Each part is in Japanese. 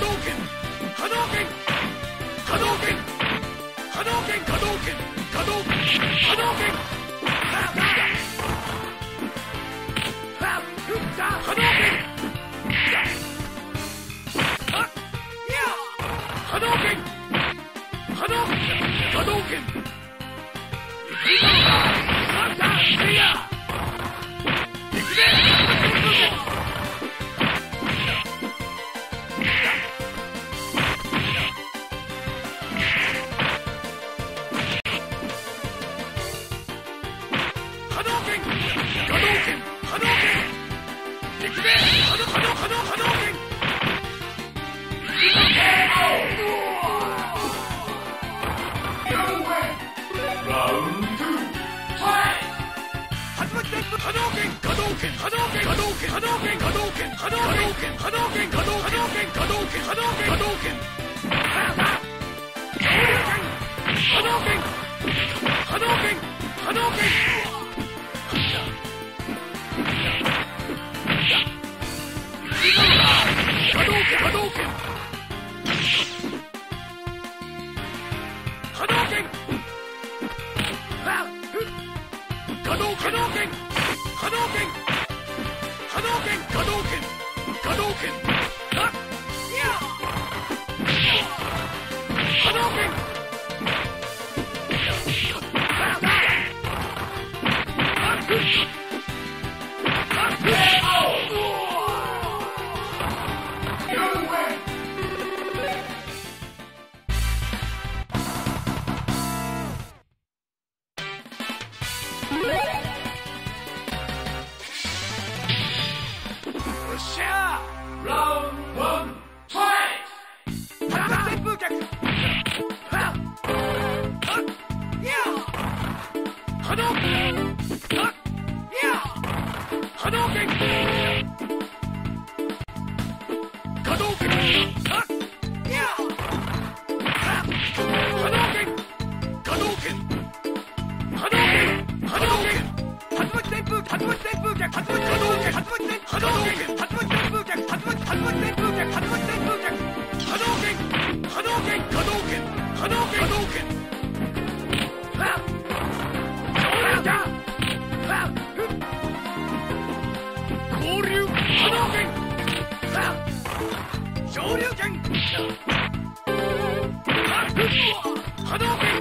動拳ラウンドファイト始ま加藤拳拳。波動拳波動拳波動拳昇竜波動拳昇竜拳波動拳竜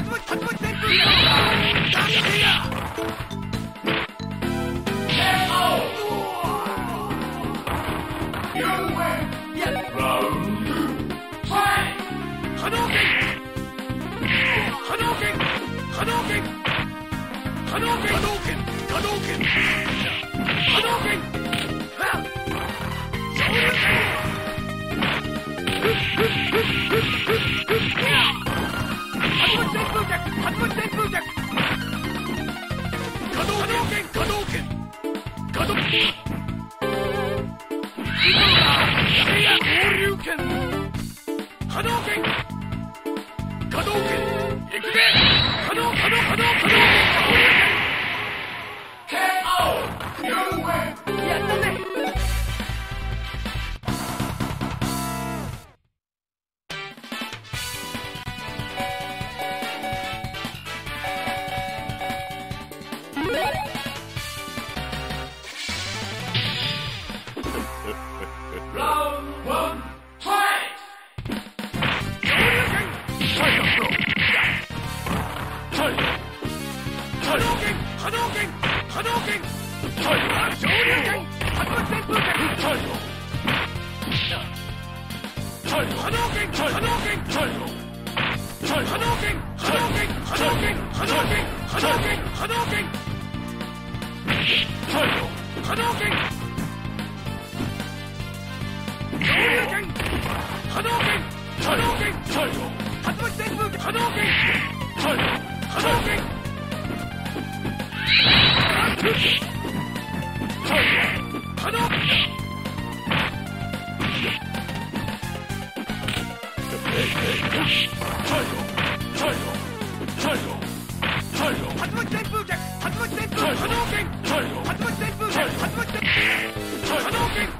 巻竜ン Yeah, all you can. Let's go. 波動拳波動拳竜巻旋風波動拳波動拳波動竜巻旋風逆竜巻旋風波動拳竜巻旋風波動拳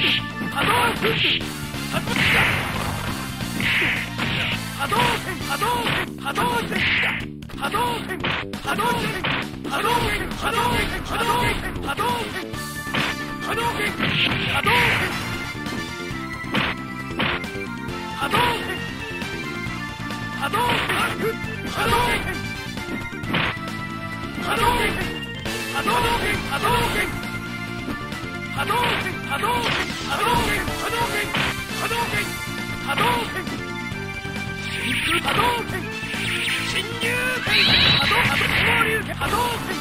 波動拳波動拳波動拳波動拳波動拳波動拳波動拳波動拳波動拳進入拳波動拳波動拳波動拳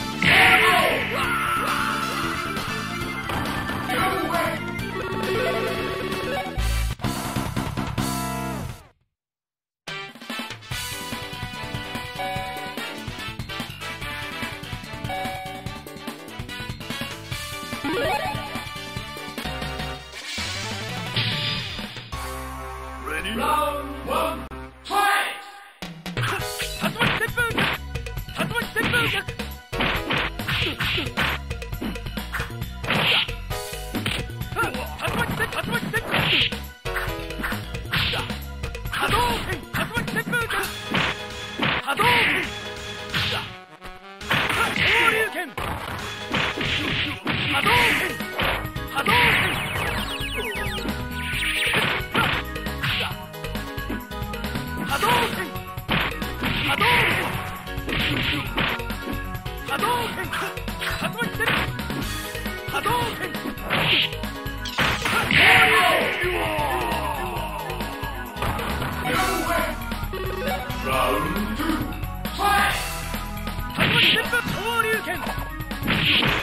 アド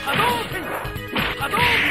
波動拳波動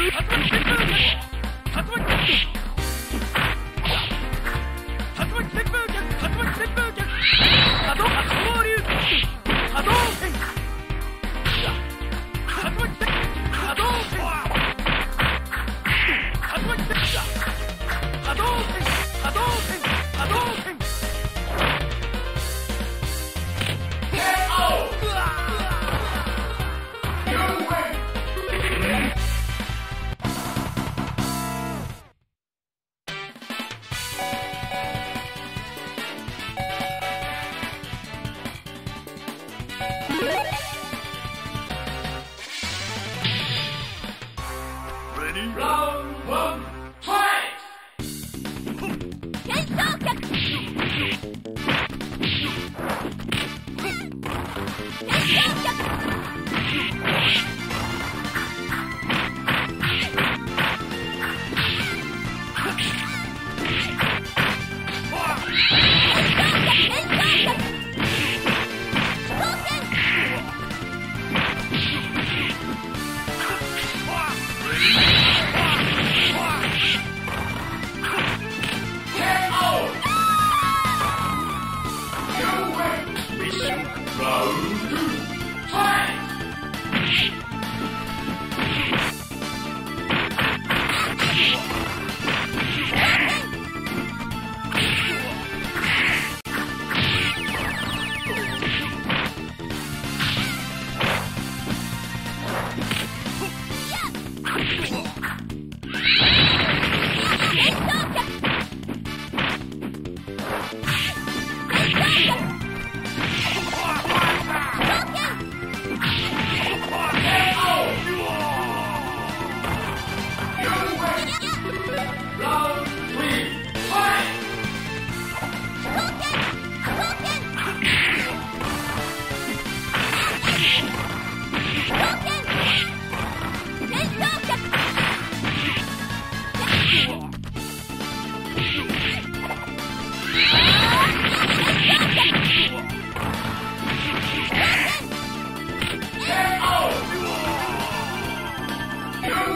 集まって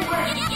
Yeah.